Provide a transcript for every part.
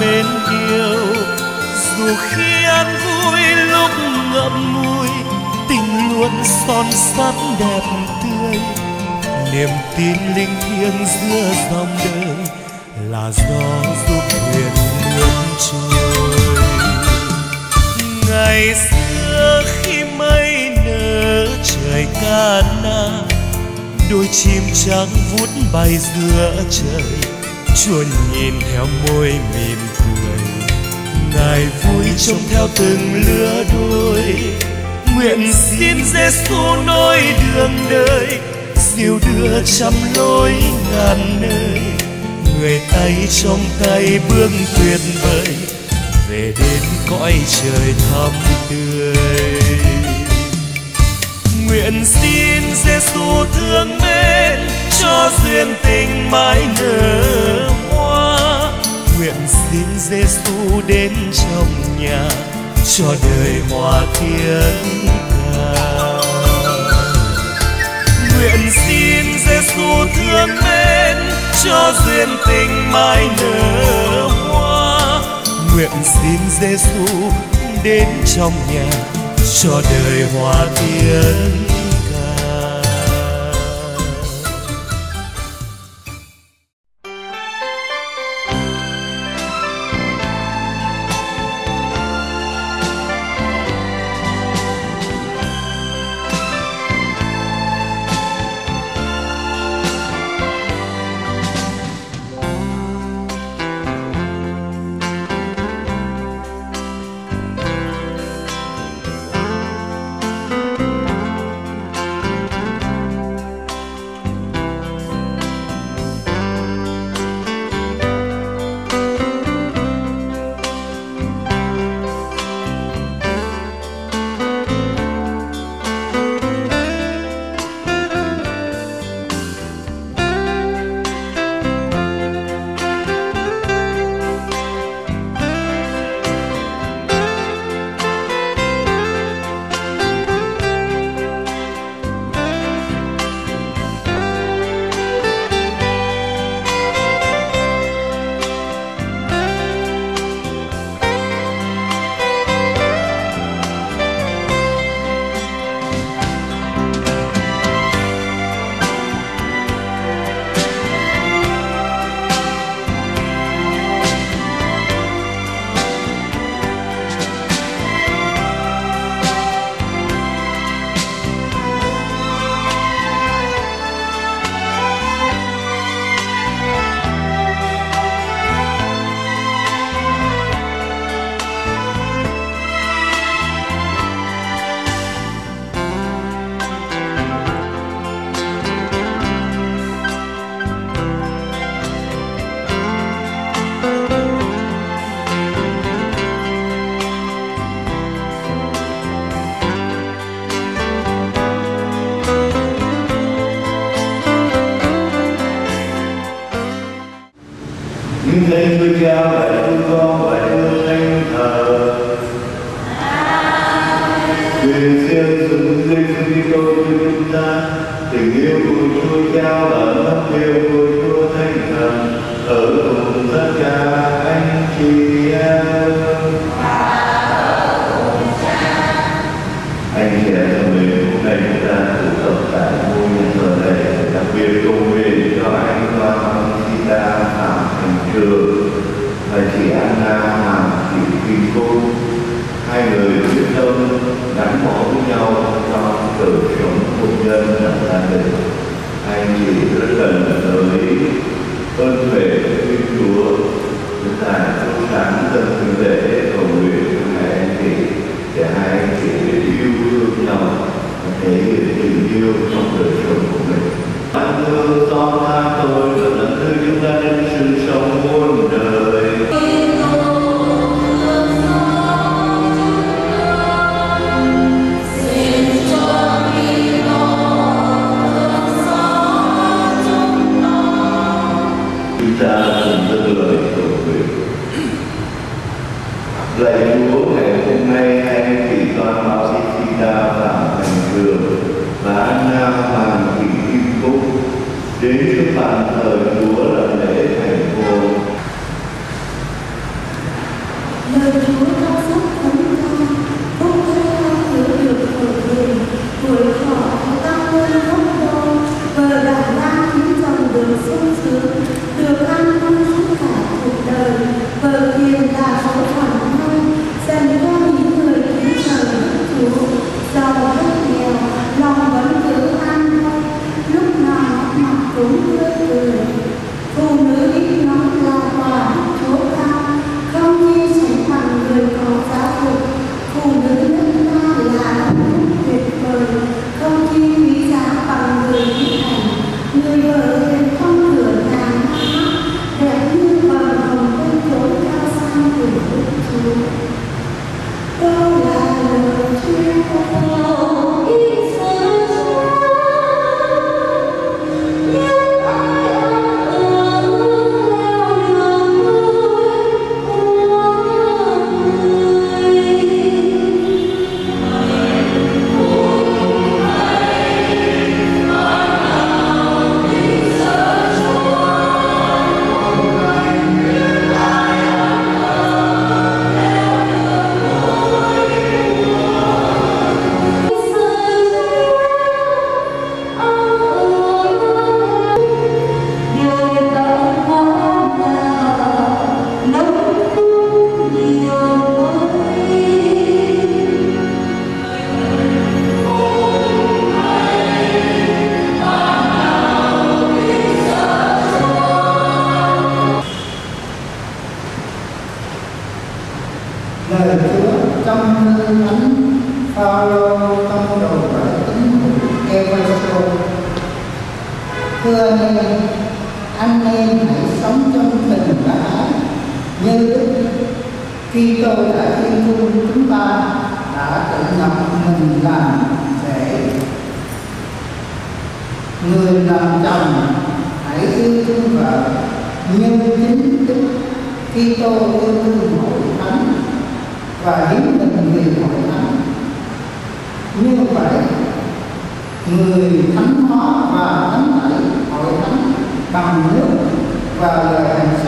mến yêu. Dù khi ăn vui, lúc ngậm ngùi, tình luôn son sắt đẹp tươi. Niềm tin linh thiêng giữa dòng đời là gió giúp thuyền lướt trôi. Ngày xưa khi mây nở, trời Cana đôi chim trắng vút bay giữa trời chúa nhìn theo môi mỉm cười. Ngài vui trông theo từng lứa đôi. Nguyện xin Giêsu nối đường đời diệu đưa trăm lối ngàn nơi. Người tay trong tay bước tuyệt vời, về đến cõi trời thắm tươi. Nguyện xin Giêsu thương mến, cho duyên tình mãi nở nguyện xin Giêsu đến trong nhà cho đời hòa tiếng ca nguyện xin Giêsu thương mến cho duyên tình mãi nở hoa. Nguyện xin Giêsu đến trong nhà cho đời hòa tiếng Yeah. làm để người làm chồng hãy yêu thương vợ nhân chính đức khi Kitô yêu thương hội thánh và hiến tình người hội thánh. Như vậy, người thánh hóa và thánh tẩy hội thánh bằng nước và lời hành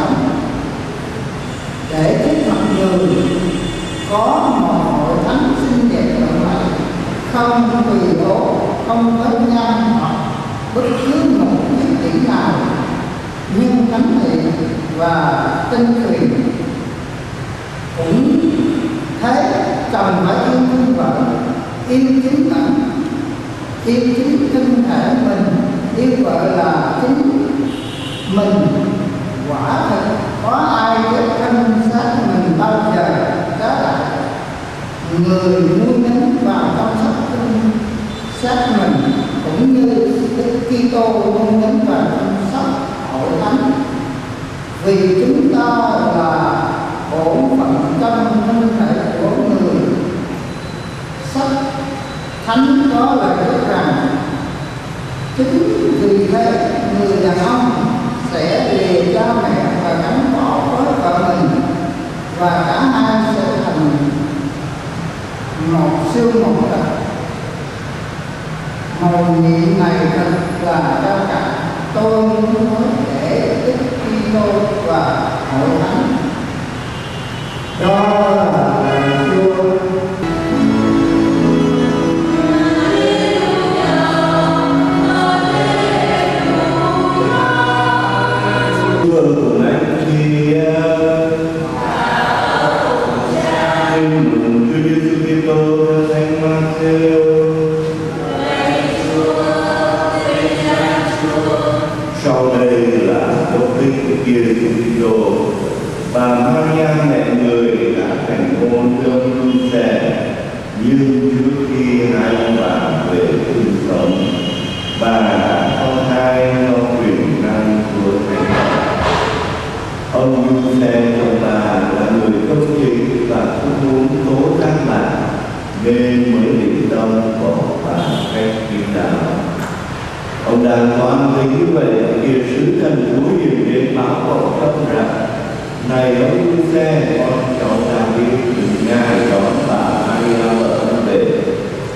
người tố không có nhang hoặc bất cứ một thiết kỷ nào. Nhưng thánh thiện và tinh thủy cũng thế, cần phải yêu thương vợ yêu chính bản, yêu chính thân thể mình. Yêu vợ là chính mình. Quả thật, có ai cái thân xác mình bao giờ trái người muốn xác mình, cũng như Đức Kitô luôn đến và chăm sóc hội thánh. Vì chúng ta là bổn phận trong thân thể của người. Sách thánh có lời biết rằng chính vì thế người đàn ông sẽ lìa cha mẹ và gắn bỏ với vợ mình, và cả hai sẽ thành một siêu một đặc hồi nghị này thật là cao cả tôi muốn nói để đức Kitô và hội thánh. Đó Ông đàng hoàng thấy như vậy. Sứ thần Chúa hiền đến báo cầu ông rằng này ông Giuse con cháu là đi từ ngại đón bà Maria vợ thân về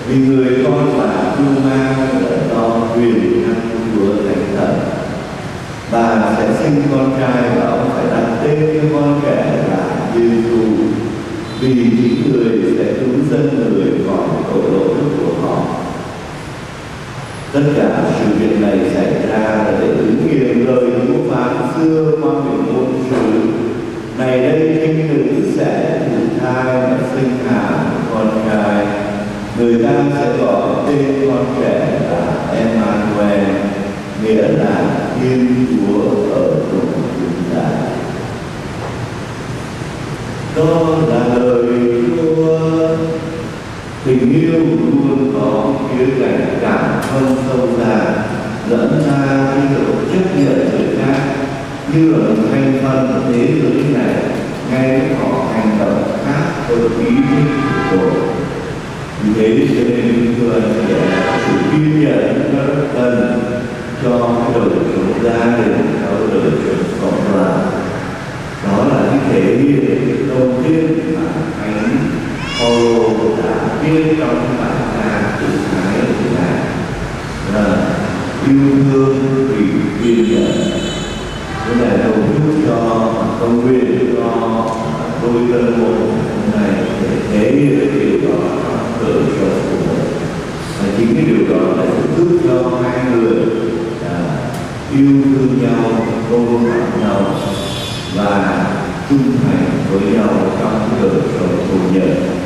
vì người con là chu mang đã do quyền năng của Thánh Thần. Bà sẽ sinh con trai và ông phải đặt tên cho con trẻ là Giêsu vì chính người sẽ cứu dân người khỏi tội lỗi tất cả sự việc này xảy ra là để ứng nghiệm lời Chúa phán xưa qua miệng ngôn sứ này đây thánh nữ sẽ thụ thai và sinh hạ một con trai người ta sẽ gọi tên con trẻ là Emmanuel, nghĩa là Thiên Chúa ở cùng chúng ta. Đó là lời Chúa. Tình yêu luôn có khía cạnh cảm thông sâu xa, dẫn ra cái độ chấp nhận người khác. Như ở thành phần của thế giới này ngay họ hành động khác với ý thích của vì thế cho nên thưa anh chị sự kiên nhẫn rất cần cho đời sống gia đình cho đời sống cộng đoàn đó là cái thể hiện đầu tiên mà thánh Paulo đã viết trong bản ca tự thái là yêu thương vì kiên nhẫn cái này cầu chúc cho công viên cho đôi tân một này để thể hiện điều đó trong cho của mình và chính cái điều đó đã giúp cho hai người à, yêu thương nhau tôn trọng nhau và trung thành với nhau trong đời sống hôn nhân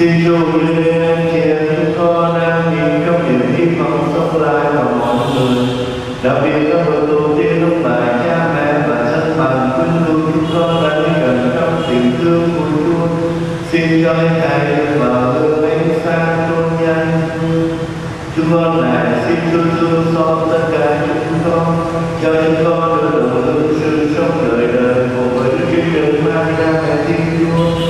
Xin dụ lên chị con đang nhìn trong niềm hy vọng sống lại và mọi người. Đặc biệt các bậc tổ tiên ông bà cha mẹ và thân bằng quyến thuộc chúng con đã trong tình thương của Chúa. Xin cho anh Thầy được mở hương ánh sáng tôn. Chúng con này xin thương thương cho tất cả chúng con, cho chúng con được hưởng sự sống đời đời của Đức Chúa Trời Maria Mẹ Thiên Chúa.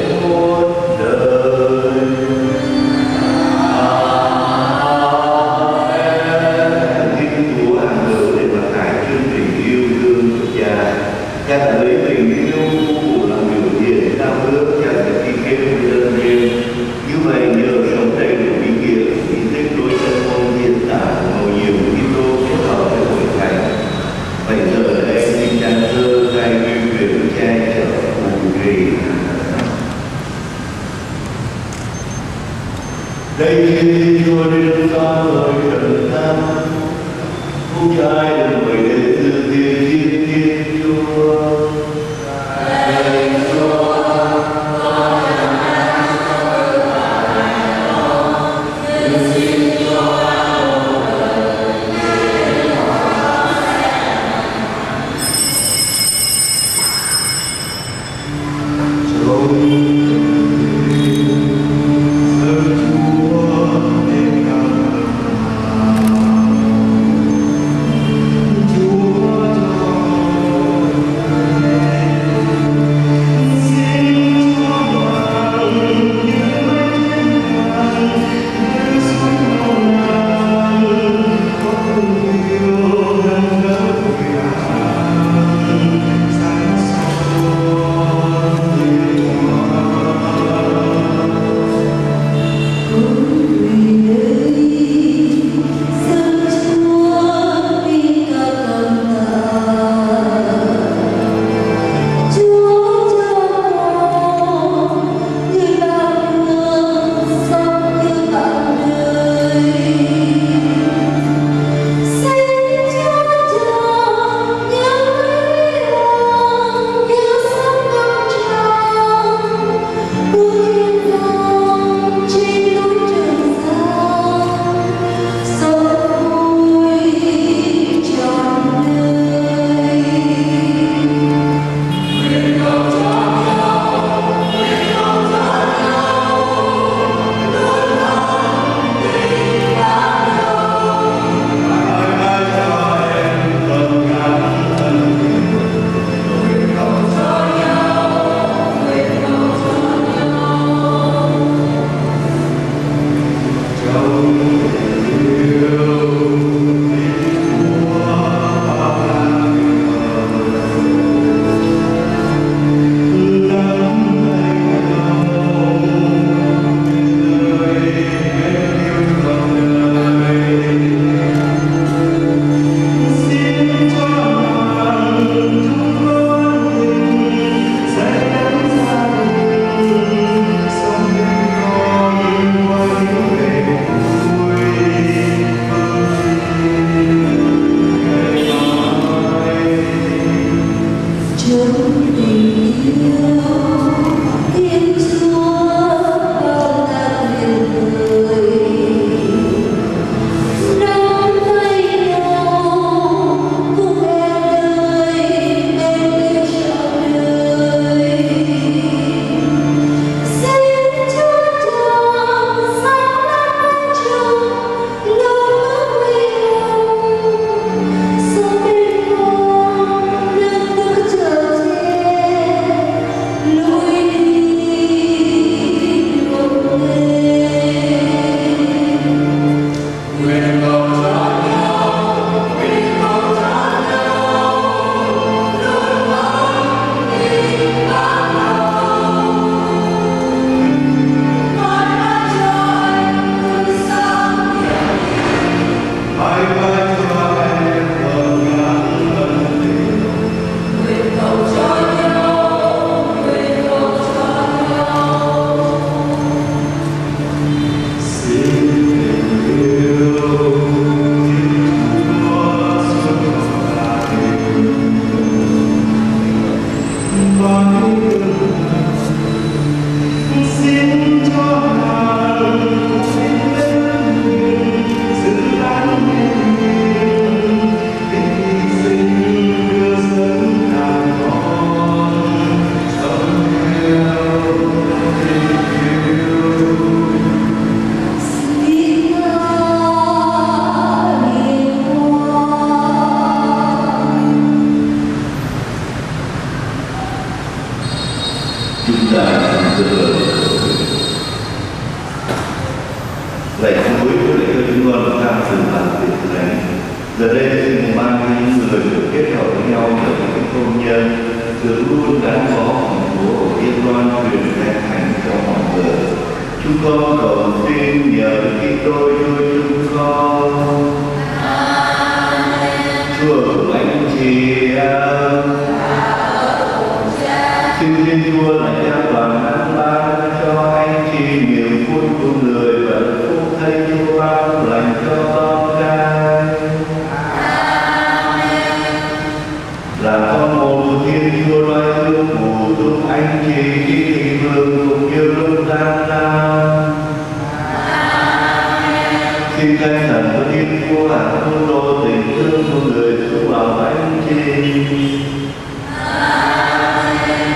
khi canh thần có thiên vô hạn không đô, tình thương của người không vào bánh chi.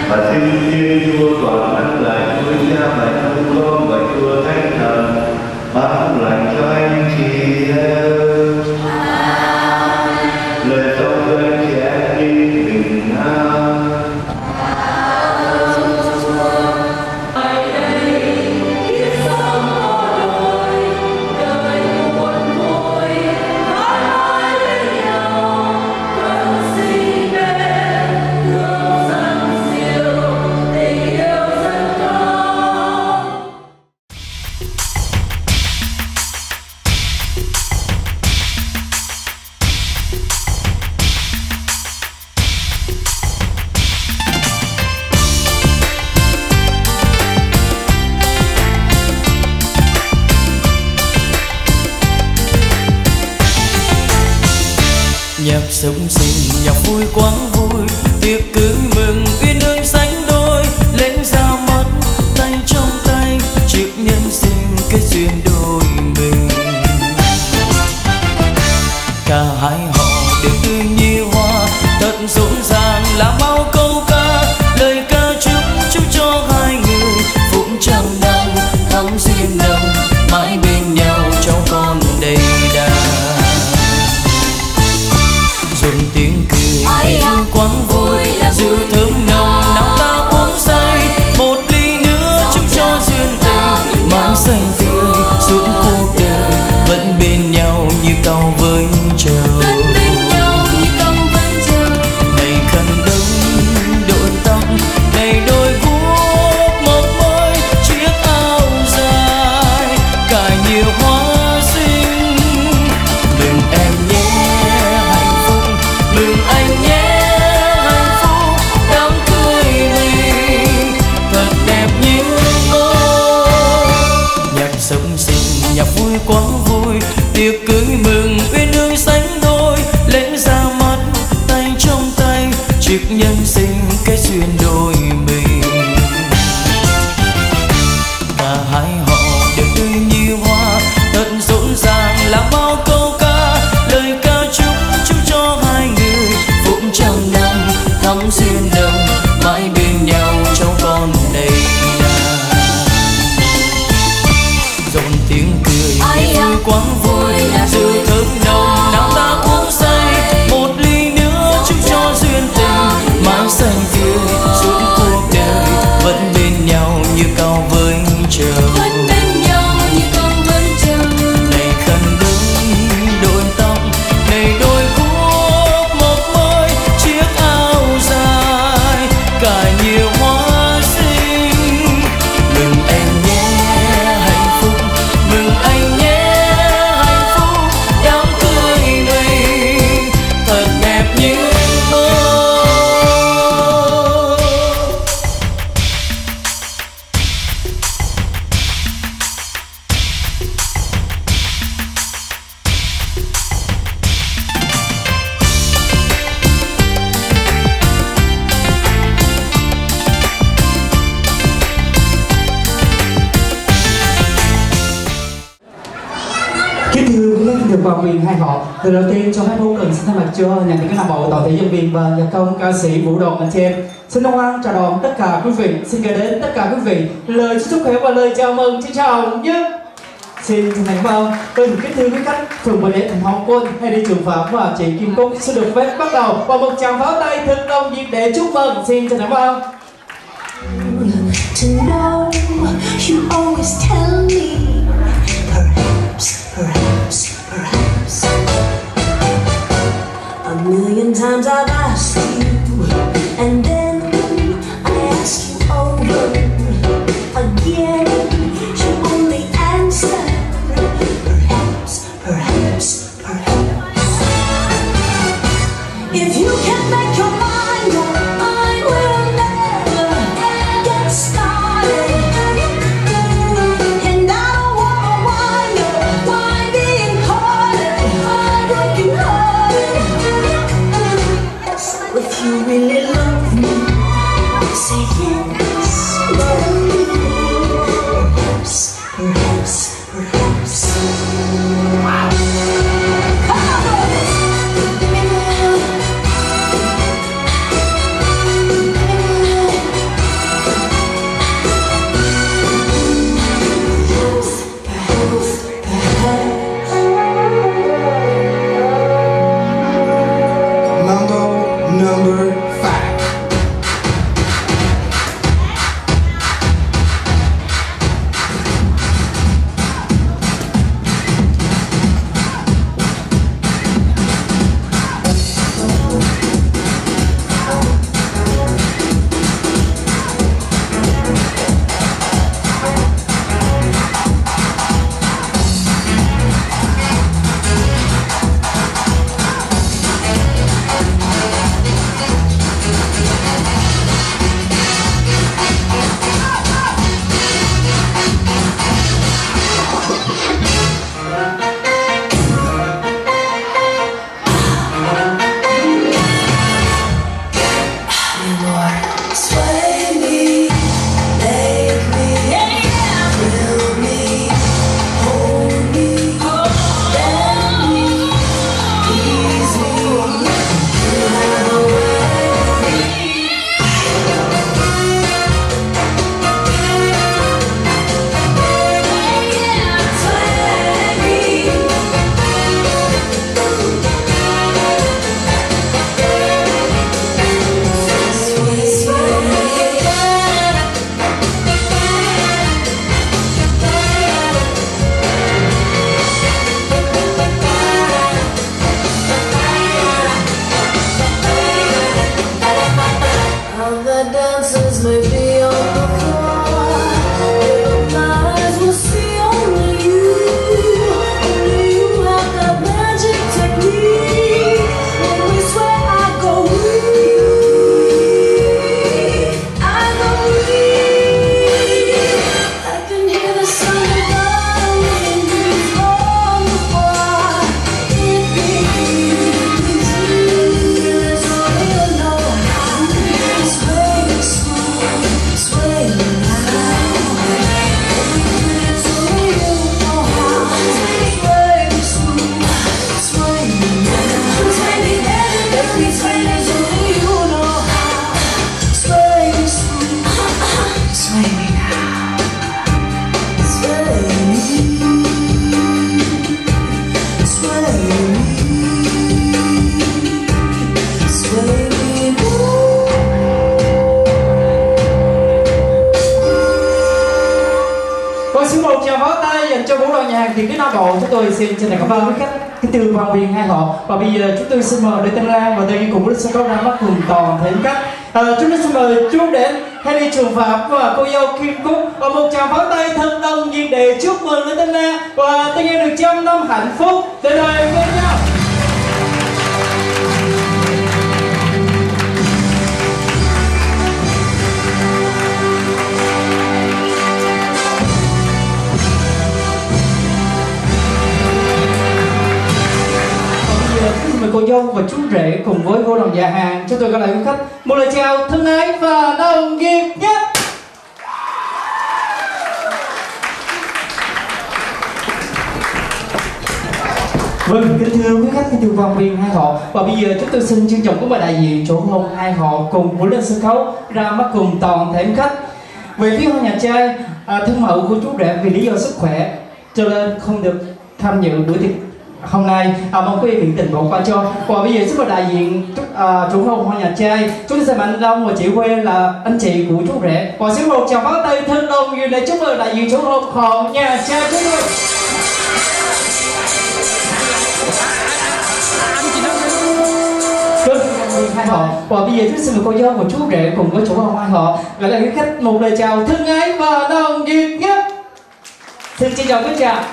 Và xin Từ đầu tiên cho phép Vũ Cường xin thay mặt cho nhà những làm bộ tổ thể dân viên và nhà công ca sĩ Vũ đoàn anh chị em. Xin long an chào đón tất cả quý vị. Xin gửi đến tất cả quý vị lời chúc sức khỏe và lời chào mừng Xin chào nhé Xin thành thành vào từng kính thưa quý khách thường Bồ Đề thành Hồng Quân hay đi trường Phạm và chị Kim Cúc sẽ được phép bắt đầu. Và một tràng pháo tay thật đông dịp để chúc mừng. Xin chân thành vào you always tell me. Perhaps, perhaps. A million times I've asked you, and my feet. Hộ chúng tôi xin chân thành cảm ơn quý khách kính từ quan viên hai họ. Và bây giờ chúng tôi xin mời đến Tân Lan và tôi cùng với sân khấu ra mắt cùng toàn thể khách à, chúng tôi xin mời chú đến Henry Trường Phạm và cô dâu Kim Cúc. Và một tràng pháo tay thân tân nhiệt để chúc mừng đến Tân Lan. Và tân em được trăm năm hạnh phúc. Đời đời bên nhau. Người cô dâu và chú rể cùng với cô đồng nhà hàng. Cho tôi gọi lại quý khách. Một lời chào thân ái và nồng nhiệt nhất Vâng, kính thưa quý khách, kính thưa vòng viên hai họ. Và bây giờ chúng tôi xin trân trọng của bà đại diện chỗ hôn hai họ cùng buổi lên sân khấu ra mắt cùng toàn thể khách. Về phía nhà trai, à, thân mẫu của chú rể vì lý do sức khỏe cho nên không được tham dự buổi tiệc hôm nay. À, mong quý vị viện tình bỏ qua cho. Và bây giờ xin mời đại diện à, chủ hôn hoa nhà trai. Chú sẽ mạnh long và chị quê là anh chị của chú rể. Và xin một chào pháo tay thân đồng như để chúc mừng đại diện chủ hôn họ nhà trai chúng vâng, tôi hai họ. Và bây giờ chúng xin mời cô dâu và chú rể cùng với chủ hôn hai họ gọi là cái khách một lời chào thân ái và nồng nhiệt nhất. Xin chào trọng kính chào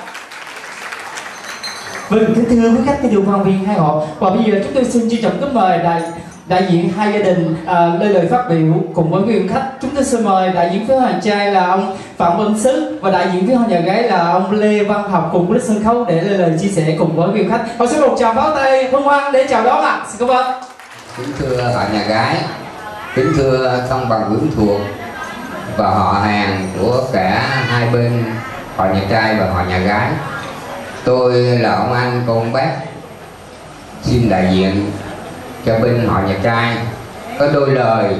Vâng, kính thưa quý khách, cái thưa quan viên hai họ. Và bây giờ chúng tôi xin trân trọng kính mời đại đại diện hai gia đình à, lên lời phát biểu cùng với quý vị khách. Chúng tôi xin mời đại diện phía hoàng trai là ông phạm văn sứ và đại diện phía hoàng nhà gái là ông lê văn học cùng với sân khấu để lên lời chia sẻ cùng với quý vị khách. Họ xin một tràng pháo tay hân hoan để chào đón ạ. À. xin cảm ơn. Kính thưa hoàng nhà gái kính thưa công bằng quyến thuộc và họ hàng của cả hai bên họ nhà trai và họ nhà gái tôi là ông anh con bác xin đại diện cho bên họ nhà trai. Có đôi lời.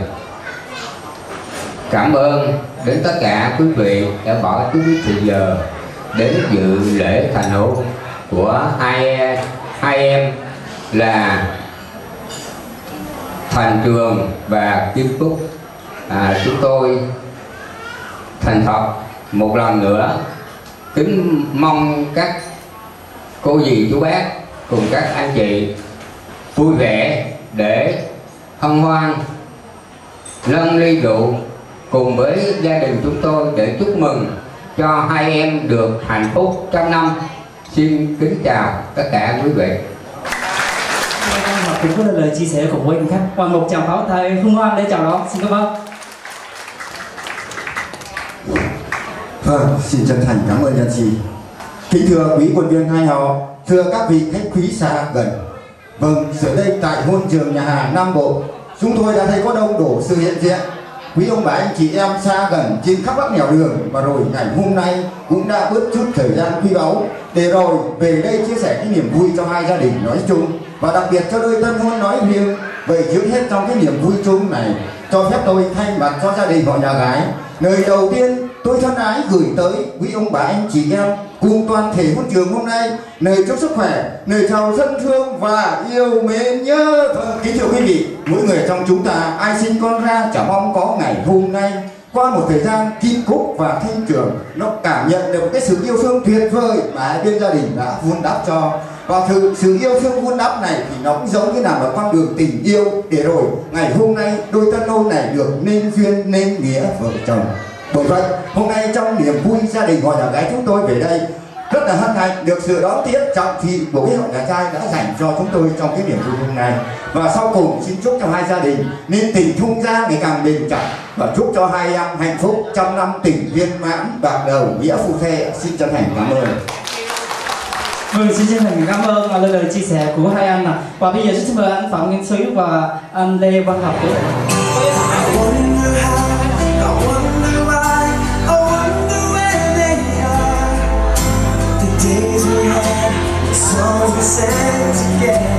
Cảm ơn đến tất cả quý vị đã bỏ chút ít thời giờ đến dự lễ thành hôn của hai hai em là Thành Trường và Kim Túc à, chúng tôi thành thật một lần nữa kính mong các cô dì chú bác cùng các anh chị vui vẻ để hân hoan nâng ly rượu cùng với gia đình chúng tôi để chúc mừng cho hai em được hạnh phúc trăm năm. Xin kính chào tất cả quý vị. Học cũng có lời chia sẻ cùng với anh khách và một chàng pháo tay hân hoan để chào đón. Xin cảm ơn. Vâng, xin chân thành cảm ơn nhân chị. Kính thưa quý quân viên hai họ, thưa các vị khách quý xa gần. Vâng, giờ đây tại hôn trường nhà hàng Nam Bộ, chúng tôi đã thấy có đông đủ sự hiện diện. Quý ông bà anh chị em xa gần trên khắp các nẻo đường và rồi ngày hôm nay cũng đã bớt chút thời gian quý báu để rồi về đây chia sẻ cái niềm vui cho hai gia đình nói chung và đặc biệt cho đôi tân hôn nói riêng. Vậy trước hết trong cái niềm vui chung này, cho phép tôi thay mặt cho gia đình họ nhà gái Lời đầu tiên tôi thân ái gửi tới quý ông bà anh chị em cùng toàn thể huấn trường hôm nay. Lời chúc sức khỏe, lời chào thân thương và yêu mến nhớ. Vâng, kính thưa quý vị, mỗi người trong chúng ta ai sinh con ra chả mong có ngày hôm nay. Qua một thời gian kim cúc và thanh trường nó cảm nhận được cái sự yêu thương tuyệt vời mà hai bên gia đình đã vun đắp cho. Và thực sự yêu thương vun đắp này thì nó cũng giống như là một con đường tình yêu. Để rồi ngày hôm nay đôi tân hôn này được nên duyên nên nghĩa vợ chồng bởi Phận hôm nay trong niềm vui gia đình hội nhà gái chúng tôi về đây rất là hân hạnh được sự đón tiếp trọng thị của quý hội nhà trai đã dành cho chúng tôi trong cái niềm vui hôm nay. Và sau cùng xin chúc cho hai gia đình nên tình thung gia ngày càng bền chặt. Và chúc cho hai em hạnh phúc trăm năm tình viên mãn bạc đầu nghĩa phu thê. Xin chân thành cảm ơn. Vâng, xin chân thành cảm ơn và lời chia sẻ của hai anh ạ. Và bây giờ xin mời anh Phạm Nguyên Sứ và anh Lê Văn Học. sense again.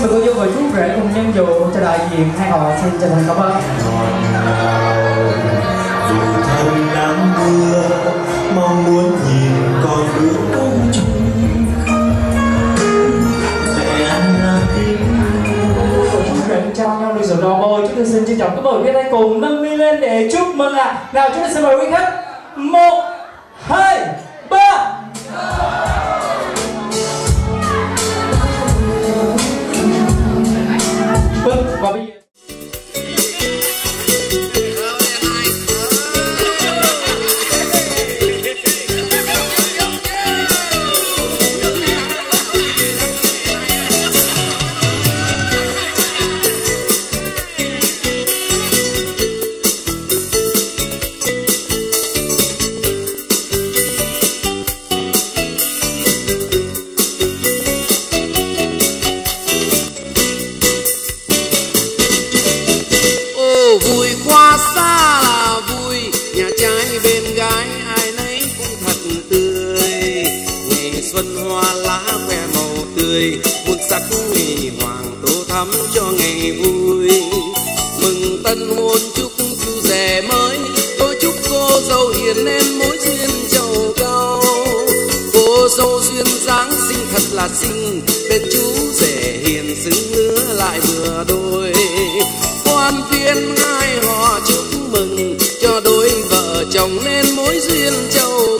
Xin mời cô dâu và chú rể cùng nhân dụ cho đại diện hai họ xin chân thành cảm ơn. ngọt dù thân nắng mưa mong muốn nhìn con bước ôm chung để anh là tiếng Chú rể trao nhau được sự đỏ môi chúng tôi xin trân trọng các ơn quý khách cùng nâng ly lên để chúc mừng ạ. Nào, chúng tôi xin mời quý khách một, hai, ba thắm cho ngày vui. Mừng tân hôn chúc chú rể mới. Tôi chúc cô dâu hiền nên mối duyên trầu cao cô dâu duyên dáng xinh thật là xinh. Bên chú rể hiền xứng lứa lại vừa đôi. Quan viên hai họ chúc mừng. Cho đôi vợ chồng nên mối duyên trầu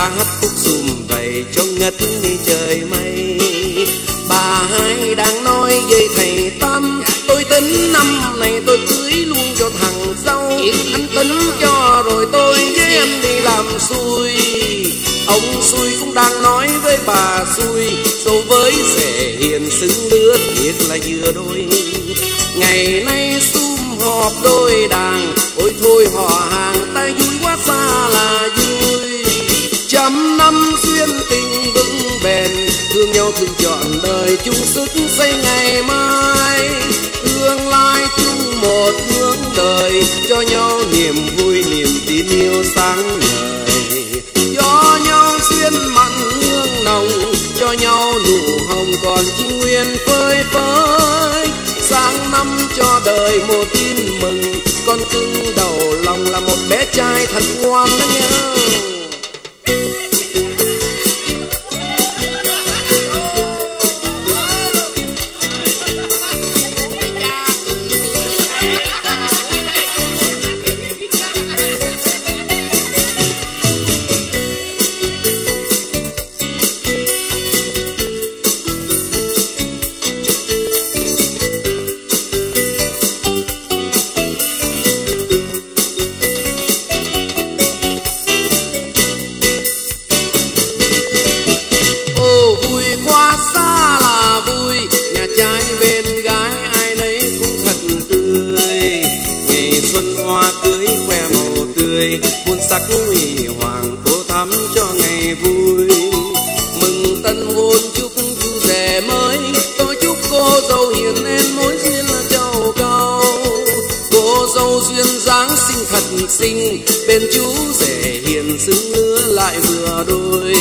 ta hát khúc dùm thầy cho ngất đi trời mây. Bà hai đang nói với thầy tâm tôi tính năm này tôi cưới luôn cho thằng dâu. Anh tính cho rồi tôi với em đi làm xui ông xui cũng đang nói với bà xui dâu với sẽ hiền xứng đứa thiệt là vừa đôi. Ngày nay sum họp đôi đàn ôi thôi họ hàng thương chọn đời chung sức xây ngày mai. Tương lai chung một hướng đời, cho nhau niềm vui, niềm tin yêu sáng ngời. Cho nhau duyên mặn hương nồng, cho nhau nụ hồng còn chi nguyên phơi phới. Sang năm cho đời một tin mừng, con cưng đầu lòng là một bé trai thật ngoan đó nhớ. Cô duyên dáng xinh thật xinh, Bên chú rể hiền xứng lứa lại vừa đôi.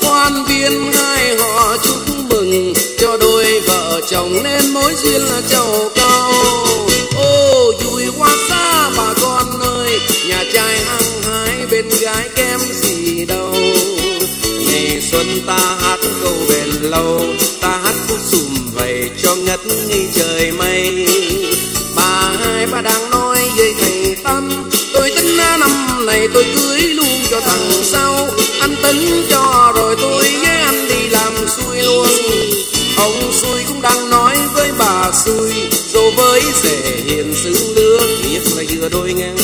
Quan viên hai họ chúc mừng, cho đôi vợ chồng nên mối duyên là châu cao. Ô vui quá xa bà con ơi, nhà trai hăng hái bên gái kém gì đâu. Ngày xuân ta hát câu bền lâu, ta hát khúc sùm vầy cho ngất nghi trời mây. Bà hai, bà đang nói này tôi cưới luôn cho thằng sau. Anh tính cho rồi tôi với anh đi làm xui luôn. Ông xui cũng đang nói với bà xui dù với rể hiền xứng lứa biết là vừa đôi ngang.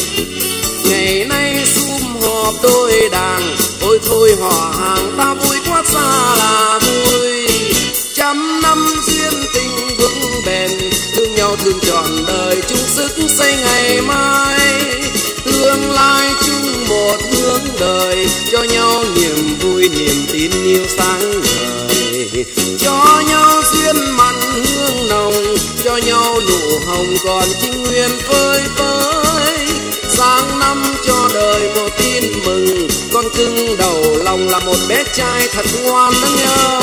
Ngày nay sum họp đôi đàn, ôi thôi họ hàng, ta vui quá xa là vui. Trăm năm duyên tình vững bền, thương nhau thương trọn đời chung sức xây ngày mai. Đời cho nhau niềm vui, niềm tin yêu sáng ngời. Cho nhau duyên mặn hương nồng, cho nhau nụ hồng còn trinh nguyên phơi phới. Sáng năm cho đời một tin mừng, con cưng đầu lòng là một bé trai thật ngoan lắm nhau.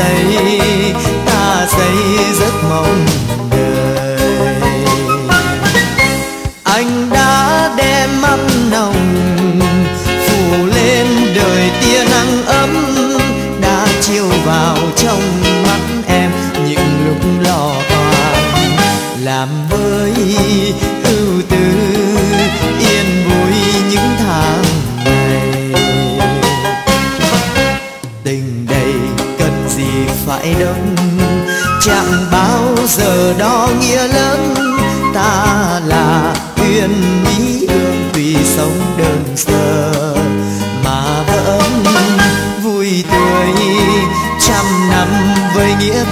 Ta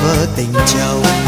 vỡ tình chồng.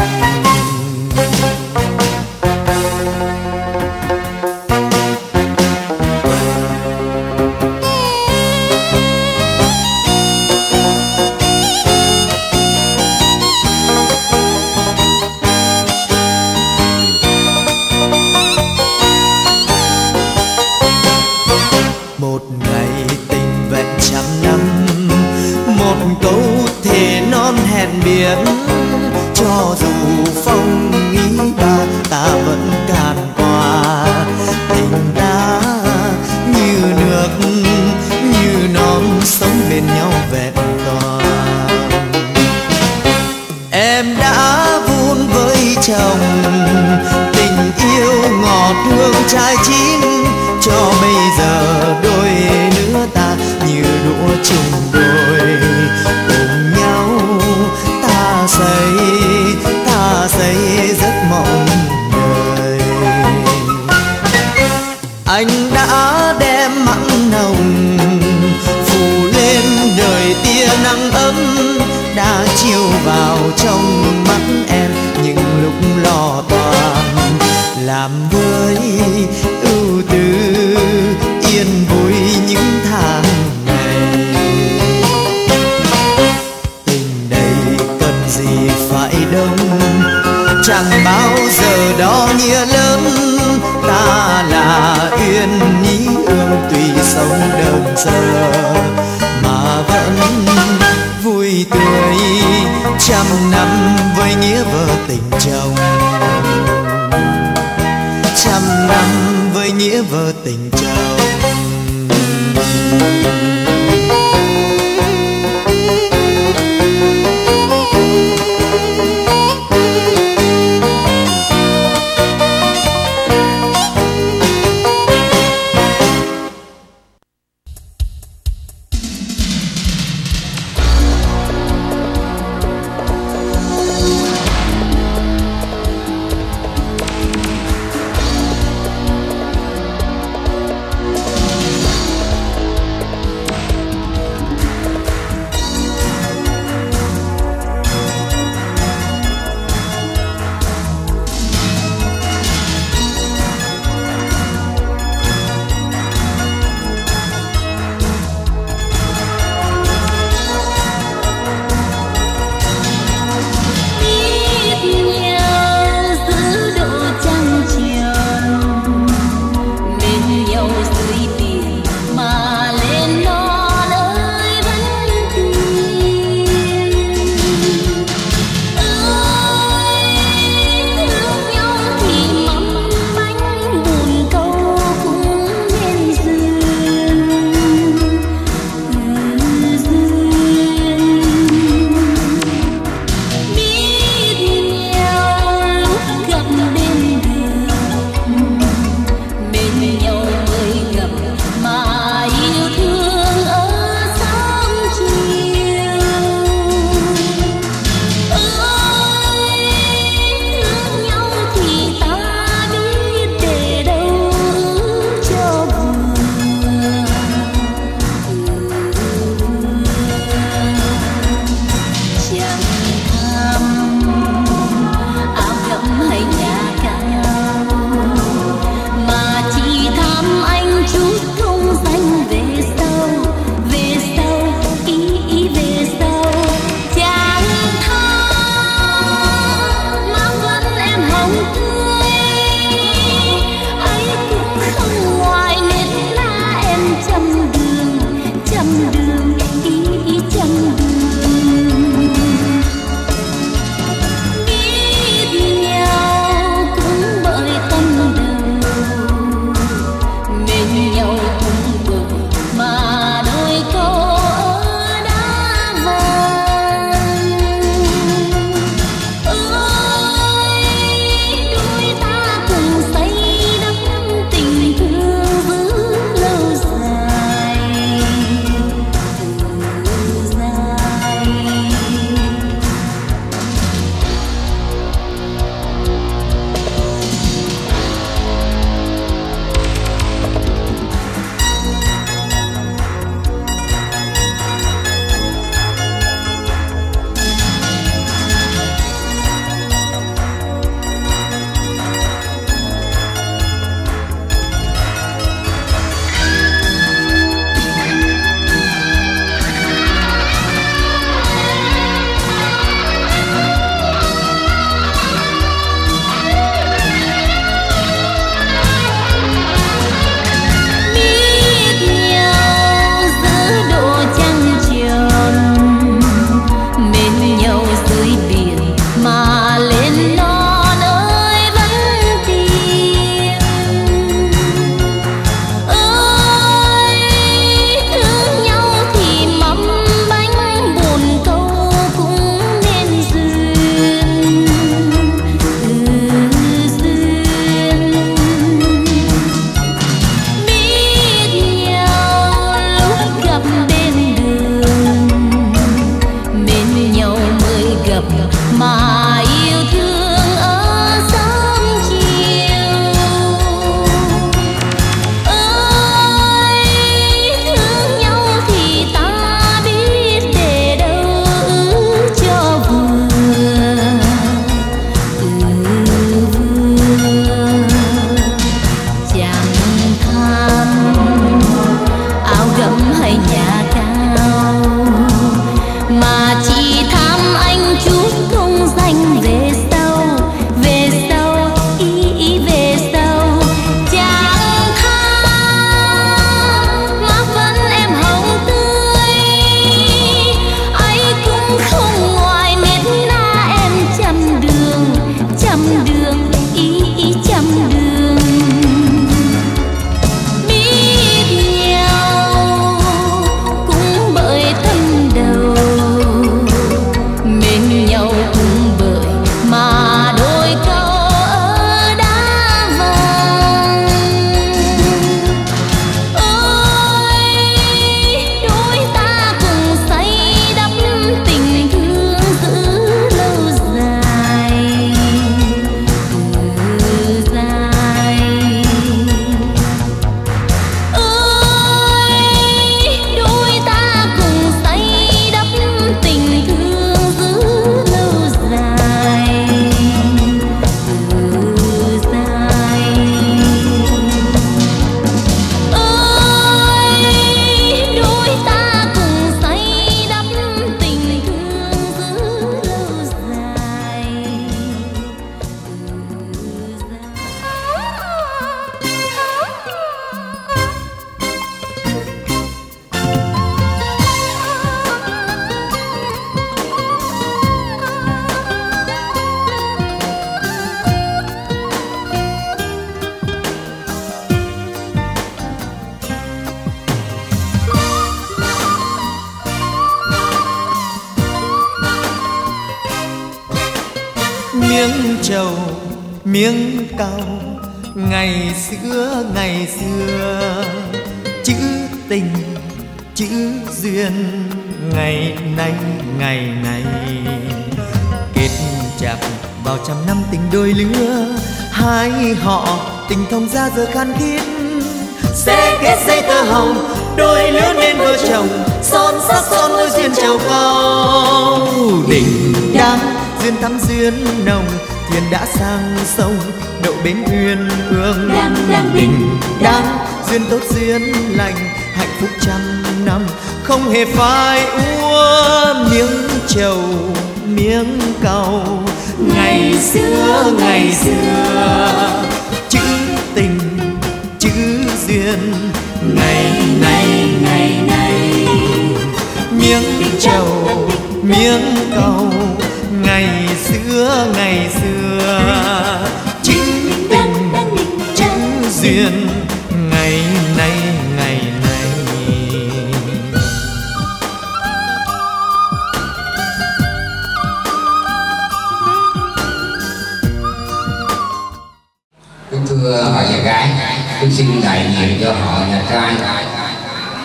Xin đại diện cho họ nhà trai.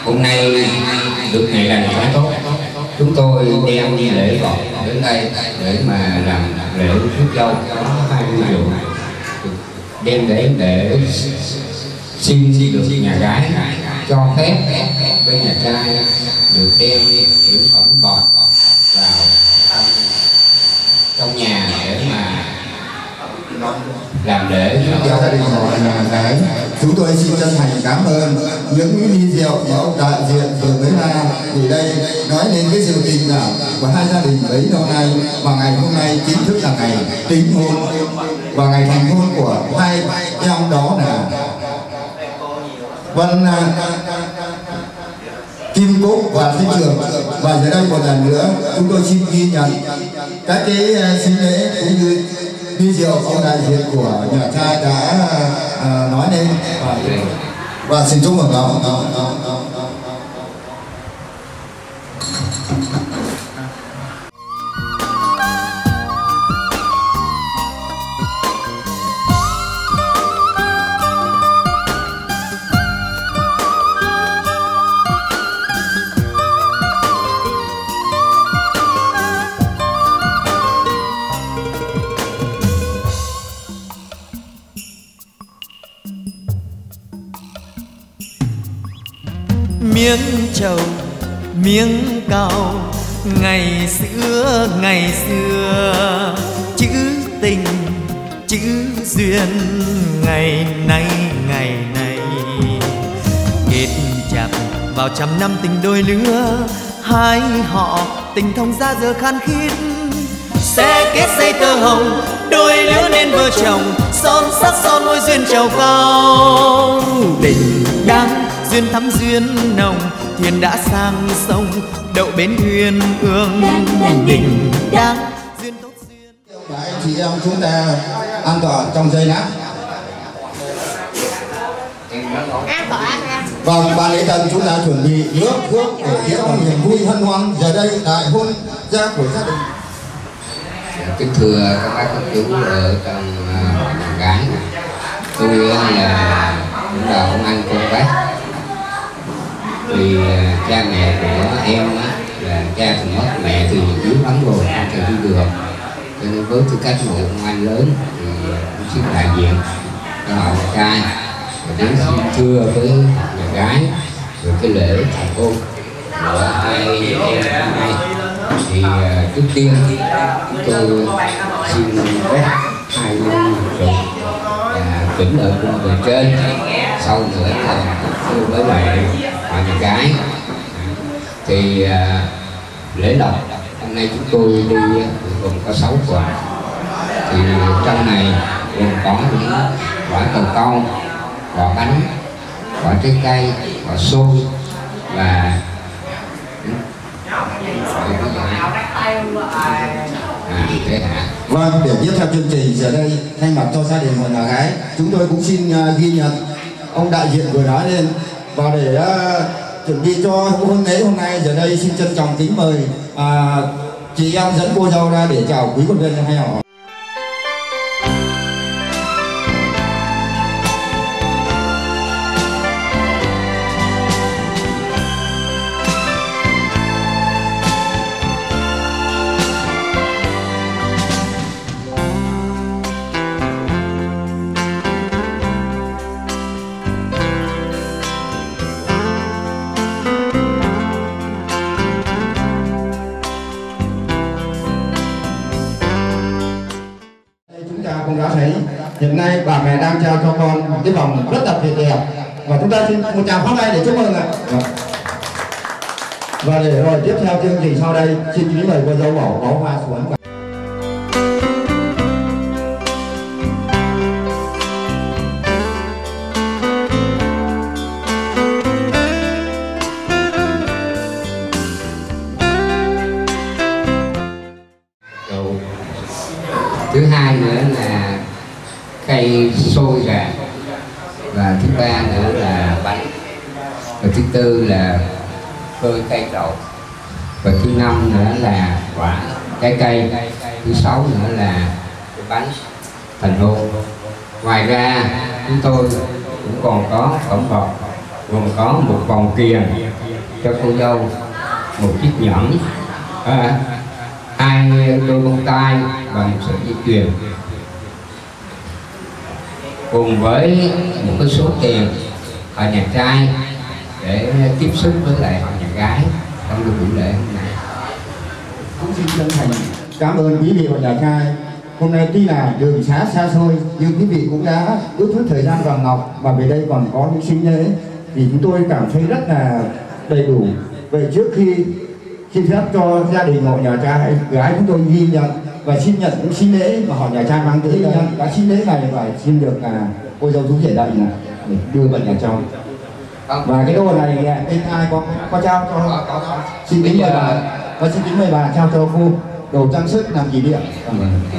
Hôm nay được ngày lành tháng tốt. Chúng tôi đem đi lễ vật đến đây để mà làm lễ rước dâu. Có hai mươi rượu đem đến để xin được nhà gái cho phép bên nhà trai được đem làm Theo dâu gia đình họ nhà gái, chúng tôi xin chân thành cảm ơn những ly rượu mà ông đại diện vừa mới ra thì đây nói lên cái sự tình cảm của hai gia đình bấy lâu nay và ngày hôm nay chính thức là ngày tính hôn. Và ngày thành hôn của hai em đó là Vân à, Kim Cúc và Thanh Trường. Và giờ đây một lần nữa chúng tôi xin ghi nhận các cái à, xin lễ cũng như huy diệu ông đại diện của nhà trai đã à, nói lên. Và, và xin chúc mừng ông. Trầu, miếng cao, ngày xưa ngày xưa. Chữ tình, chữ duyên, ngày nay ngày nay. Kết chặt vào trăm năm tình đôi lứa, hai họ tình thông ra giờ khan khít. Sẽ kết dây tơ hồng, đôi lứa nên vợ chồng, son sắc son môi duyên trầu cao. Tình đáng duyên thắm duyên nồng thuyền đã sang sông đậu bến uyên ương đình đăng và anh chị em chúng ta an toàn trong giây lát Vâng, ban lễ tân chúng ta chuẩn bị nước thuốc để tiếp vào niềm vui hân hoan. Giờ đây đại hôn gia của gia đình. kính thưa các bác các chú ở trong nhà gái. Tôi là cũng là ông anh cô bác vì à, cha mẹ của em á, là cha thì mất mẹ thì yếu lắm rồi, không thể đi được. Cho nên với tư cách một ông anh lớn, thì cũng xin đại diện cho họ nhà trai và đến xin thưa với nhà gái về cái lễ thành cô của hai em hôm nay, thì à, trước tiên chúng tôi xin phép hai ông rượu và tỉnh ở cung về trên. Sau nữa là thưa với lại họ nhà gái. Thì à, lễ lộc hôm nay chúng tôi đi à, gồm có sáu quả thì trong này gồm có những quả cầu câu quả bánh quả trái cây quả xôi và Vâng, để tiếp theo chương trình giờ đây thay mặt cho gia đình của nhà gái chúng tôi cũng xin à, ghi nhận ông đại diện vừa nói lên và để uh, chuẩn bị cho hôn lễ hôm nay giờ đây xin trân trọng kính mời uh, chị em dẫn cô dâu ra để chào quý quân nhân hay họ. Phòng rất đặc biệt đẹp và chúng ta xin một tràng pháo tay để chúc mừng ạ à. và để rồi tiếp theo chương trình sau đây, xin kính mời cô dâu bỏ bó hoa xuống phơi cây đậu và thứ năm nữa là quả trái cây. Thứ sáu nữa là bánh thành hôn. Ngoài ra chúng tôi cũng còn có tổng bọc gồm có một vòng kiềng cho cô dâu một chiếc nhẫn. À, hai đôi bông tai và một sợi dây chuyền. Cùng với một cái số tiền ở nhà trai để tiếp xúc với lại họ gái trong cái buổi lễ hôm nay. Cũng xin chân thành cảm ơn quý vị và nhà trai. Hôm nay tuy là đường xá xa xôi nhưng quý vị cũng đã ước thức thời gian vàng ngọc và về đây còn có những sinh lễ thì chúng tôi cảm thấy rất là đầy đủ vậy trước khi xin phép cho gia đình họ nhà trai gái chúng tôi ghi nhận và xin nhận những xin lễ mà họ nhà trai mang tới đã xin lễ này và xin được à, cô dâu chú rể đây là để đưa vào nhà trong và cái đồ này à, bên ai có có trao cho xin kính mời bà và xin kính mời bà trao cho cô đồ trang sức làm kỷ niệm.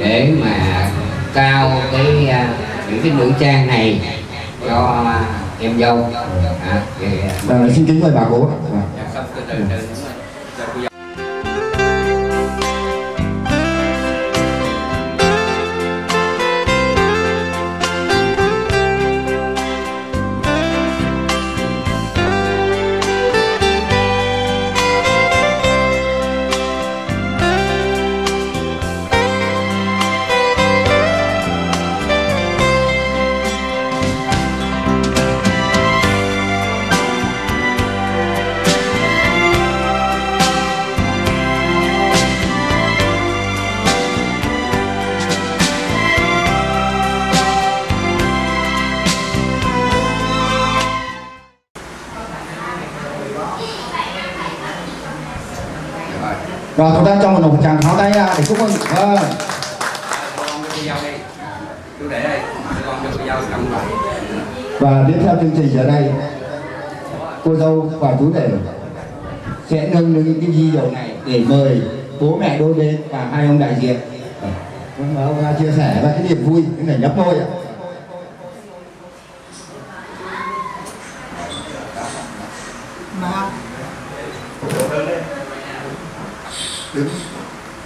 Để mà trao cái à, những cái nữ trang này cho em dâu. À, thì, à, xin kính mời bà cố ạ. Và chúng ta cho một một tràng pháo tay ra để chúc mừng. Vâng và tiếp theo chương trình giờ đây, cô dâu và chú rể sẽ nâng những cái di dầu này để mời bố mẹ đôi bên và hai ông đại diện. Vâng, ông ra chia sẻ và cái niềm vui, cái này nhấp môi ạ. à.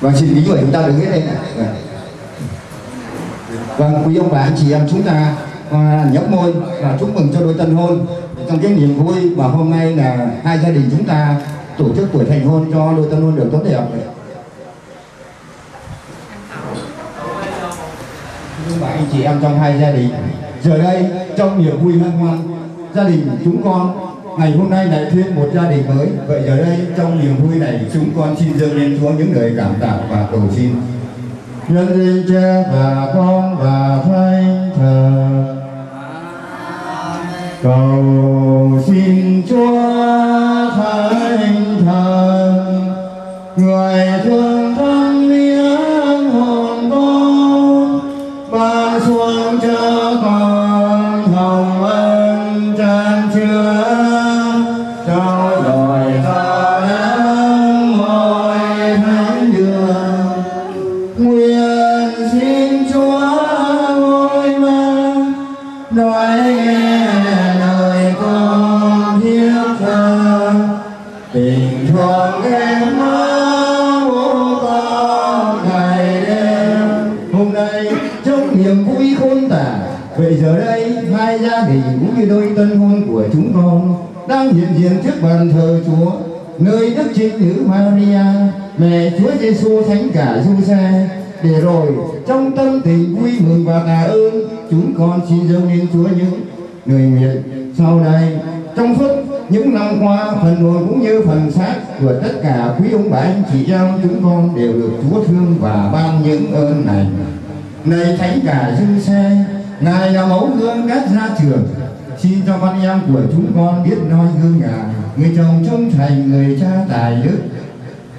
Và xin kính mời chúng ta đứng hết lên ạ vâng. vâng. Quý ông bà anh chị em chúng ta à, nhấp môi và chúc mừng cho đôi tân hôn trong cái niềm vui mà hôm nay là hai gia đình chúng ta tổ chức buổi thành hôn cho đôi tân hôn được tốt đẹp. quý bà anh chị em trong hai gia đình giờ đây trong niềm vui hân hoan gia đình chúng con ngày hôm nay lại thêm một gia đình mới. Vậy giờ đây, trong niềm vui này, chúng con xin dâng lên Chúa những lời cảm tạ và cầu xin. Nhân linh cha và con và thánh thần. Cầu xin chúa thánh thần người thương thân như đôi tân hôn của chúng con đang hiện diện trước bàn thờ Chúa, nơi đức trinh nữ Maria, mẹ Chúa Giêsu thánh cả du xe để rồi, trong tâm tình vui mừng và tạ ơn, chúng con xin dâng lên Chúa những người nguyện. Sau đây trong suốt những năm qua phần hồn cũng như phần xác của tất cả quý ông bà anh chị em chúng con đều được Chúa thương và ban những ơn này. Này thánh cả dư xe ngài là mẫu gương cách ra trường xin cho con em của chúng con biết noi gương ngài người chồng trung thành người cha tài đức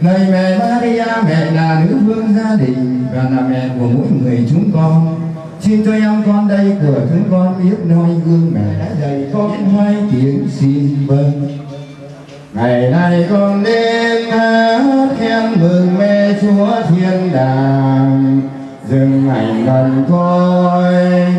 Này mẹ Maria, mẹ là nữ vương gia đình và là mẹ của mỗi người chúng con. Xin cho em con đây của chúng con biết noi gương mẹ đã dạy con hai tiếng xin vâng. Ngày nay con đến hát khen mừng mẹ Chúa Thiên Đàng dừng ảnh gần coi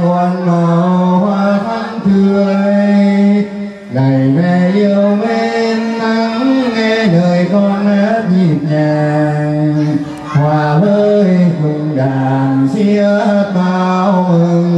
con màu hoa thắm tươi. Này mẹ yêu mến nắng nghe lời con hát nhịp nhàng hòa với cùng đàn xiết bao mừng.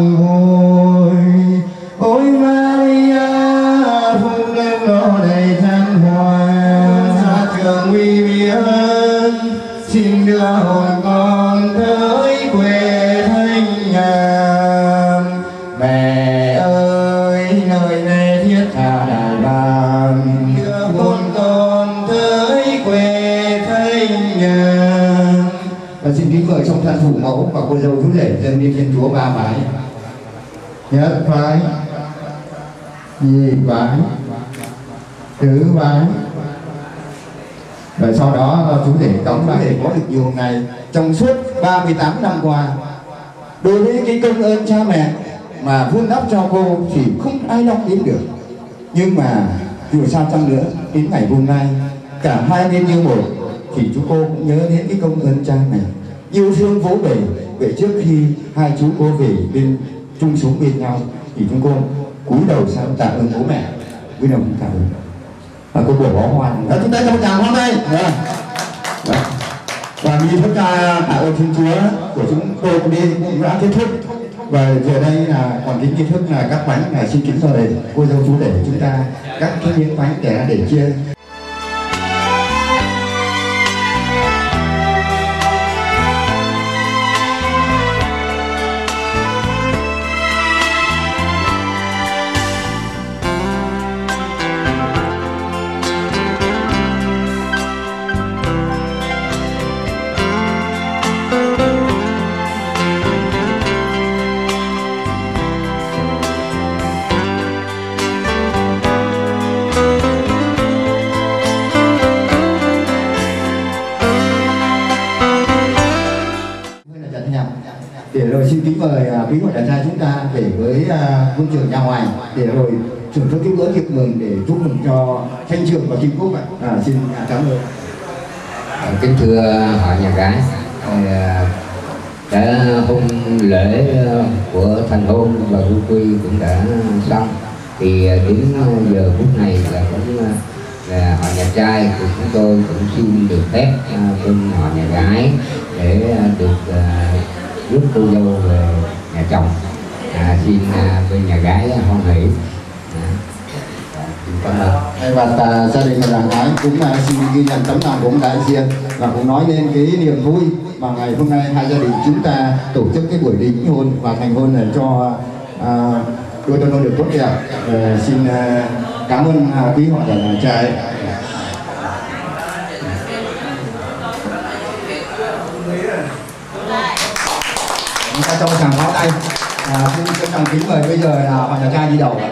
Và cô dâu chú rể dâng đi thiên chúa ba bái nhất phái, nhị bái tứ bái và sau đó chú rể đóng bái để có được nhiều ngày. Trong suốt 38 năm qua, đối với cái công ơn cha mẹ mà vun đắp cho cô thì không ai đong đếm được. Nhưng mà dù sao chăng nữa, đến ngày hôm nay, cả hai bên như một, thì chúng cô cũng nhớ đến cái công ơn cha mẹ yêu thương vỗ về Vậy trước khi hai chú cô về bên chung sống bên nhau, thì chúng cô cúi đầu sang tạ ơn bố mẹ. Cúi đầu tạ ơn. Và cô buổi bó hoa đó, chúng ta trong tràng hoa đây Đó. Đó. và nghi thức ca tạ ơn thiên chúa của chúng tôi cũng đi. Cũng đã kết thúc. Và giờ đây là còn cái nghi thức là các bánh là xin kính mời cô dâu chú để chúng ta cắt cái miếng bánh để để chia. Quân trường trưởng nhà ngoài để rồi thưởng thức cái bữa tiệc mừng để chúc mừng cho thanh trường và kim cúc ạ. À, xin à, cảm ơn. À, kính thưa họ nhà gái ờ, đã hôn lễ ờ, của thành hôn và vui quy cũng đã xong. Thì đến giờ phút này là cũng là họ nhà trai của chúng tôi cũng xin được phép bên họ nhà gái để được rước cô dâu về nhà chồng à, xin à, bên nhà gái hoan hỷ Và cảm ơn à, gia đình nhà gái cũng à, xin ghi nhận tấm lòng của ông đại diện và cũng nói lên cái niềm vui mà ngày hôm nay hai gia đình chúng ta tổ chức cái buổi đính hôn và thành hôn này cho à, đôi tân hôn được tốt đẹp. à, xin à, cảm ơn à, quý họ nhà trai. Chúng ta cho một tràng pháo tay. À, xin trân trọng kính mời bây giờ là họ nhà trai đi đầu. ạ.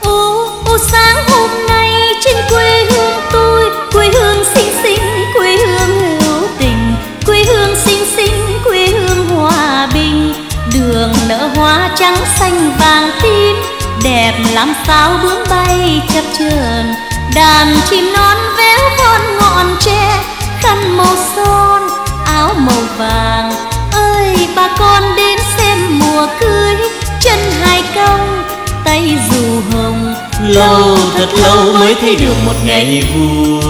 Ô, sáng hôm nay trên quê hương tôi Quê hương xinh xinh, quê hương hữu tình Quê hương xinh xinh, quê hương hòa bình Đường nở hoa trắng xanh vàng tím Đẹp làm sao bướm bay chập chờn Đàn chim non véo von ngọn tre Khăn màu son, áo màu vàng. Ơi bà con đến xem mùa cưới Chân hai cong, tay dù hồng. Lâu thật lâu mới thấy được một ngày vui.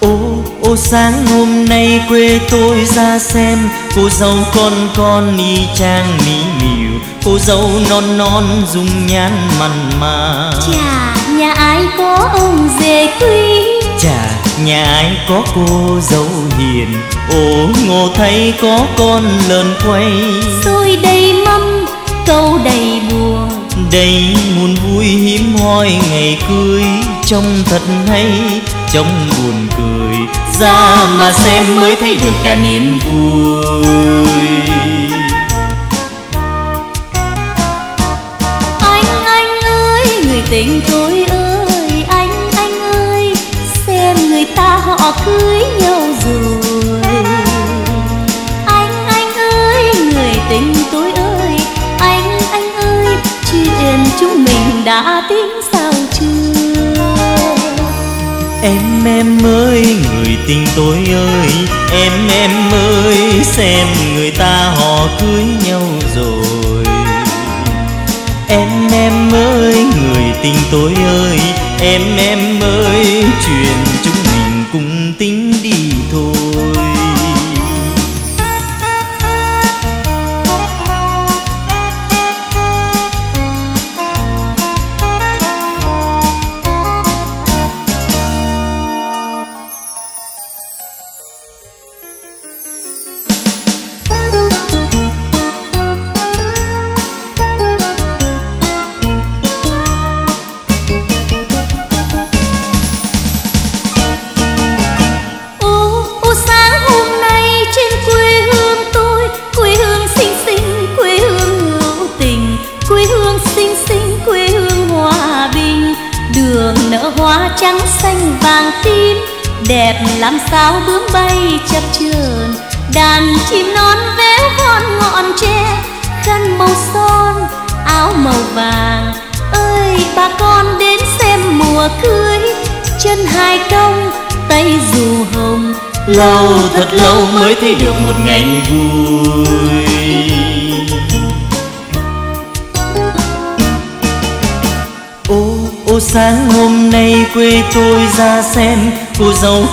Ô ô sáng hôm nay quê tôi ra xem cô dâu con con ni trang mỹ mì cô dâu non non dung nhan mặn mà. Chà, nhà ai có ông dề quý? Chà nhà ai có cô dâu hiền? Ồ ngô thấy có con lợn quay. Xôi đầy mâm, câu đầy buồn đây nguồn vui hiếm hoi ngày cưới. Trông thật hay trông buồn cười. Ra mà xem mới thấy được cả niềm vui tình tôi ơi, anh anh ơi, xem người ta họ cưới nhau rồi. Anh anh ơi, người tình tôi ơi, anh anh ơi, chuyện chúng mình đã tính sao chưa? Em em ơi, người tình tôi ơi, Em em ơi, xem người ta họ cưới nhau rồi. Em em ơi tình tôi ơi Em em ơi chuyện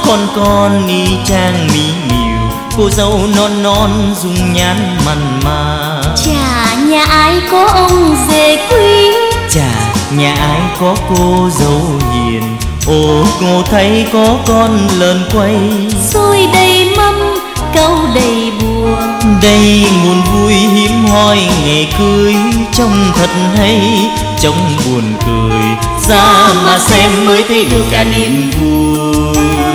con con y trang mỹ miều Cô dâu non non dung nhan mặn mà. Chả nhà ai có ông dề quý Chả nhà ai có cô dâu hiền Ô cô thấy có con lợn quay. Xôi đầy mâm, câu đầy buồn. Đây nguồn vui hiếm hoi ngày cưới Trông thật hay, trông buồn cười. Ra mà xem mới thấy được cả niềm vui